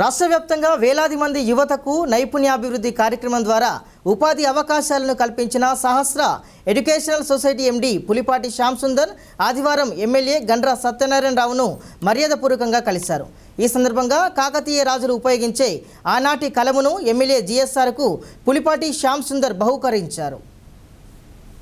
రాష్ట్ర వ్యాప్తంగా వేలాది మంది యువతకు నైపుణ్యాభివృద్ధి కార్యక్రమం ద్వారా ఉపాధి అవకాశాలను కల్పించిన Sahasra educational society MD Pulipati Shyam Sundar ఆదివారం ఎమ్మెల్యే గండ్రా సత్యనారాయణరావును మర్యాదపూర్వకంగా కలిశారు. ఈ సందర్భంగా కాకతీయ రాజులు ఉపయోగించే ఆనాటి కలమును ఎమ్మెల్యే జిఎస్ఆర్కు పులిపాటి శ్యామ్ సుందర్ బహుకరించారు.